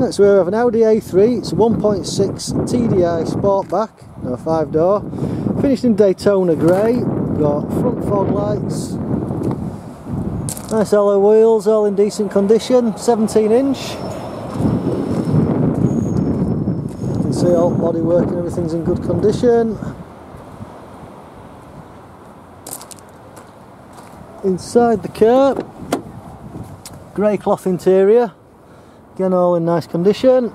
Next we have an Audi A3, it's a 1.6 TDI Sportback, no 5 door, finished in Daytona grey, got front fog lights, nice alloy wheels, all in decent condition, 17 inch. You can see all body work and everything's in good condition. Inside the car, grey cloth interior, again all in nice condition.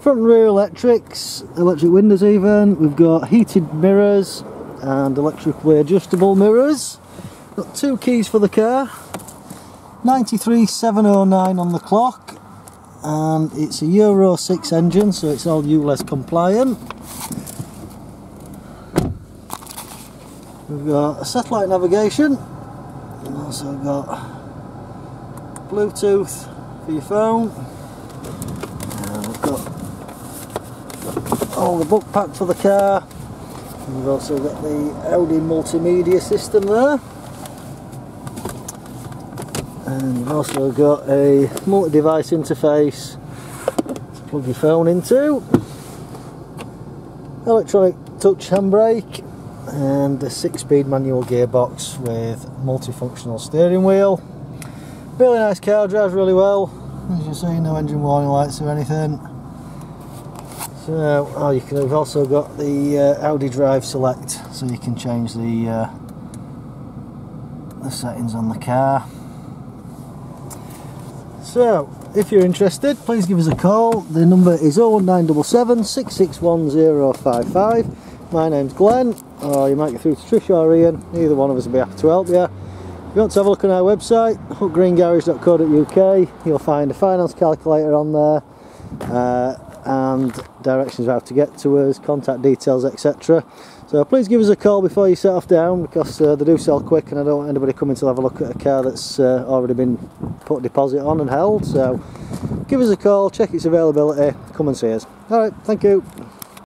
Front rear electrics, electric windows even, we've got heated mirrors and electrically adjustable mirrors. Got two keys for the car, 93709 on the clock and it's a Euro 6 engine so it's all ULEZ compliant. We've got a satellite navigation and also got Bluetooth for your phone. And we've got all the book pack for the car. We've also got the Audi multimedia system there and you've also got a multi-device interface to plug your phone into. Electronic touch handbrake and a six-speed manual gearbox with multifunctional steering wheel. Really nice car, drives really well. As you see no engine warning lights or anything. So oh, you can have also got the uh, Audi Drive Select so you can change the uh, the settings on the car so, if you're interested, please give us a call. The number is 01977 661 My name's Glenn, or you might get through to Trish or Ian. Either one of us will be happy to help you. If you want to have a look on our website, hutgreengarage.co.uk, you'll find a finance calculator on there. Uh, and directions of how to get to us, contact details, etc. So please give us a call before you set off down because uh, they do sell quick and I don't want anybody coming to have a look at a car that's uh, already been put deposit on and held. So give us a call, check its availability, come and see us. Alright, thank you.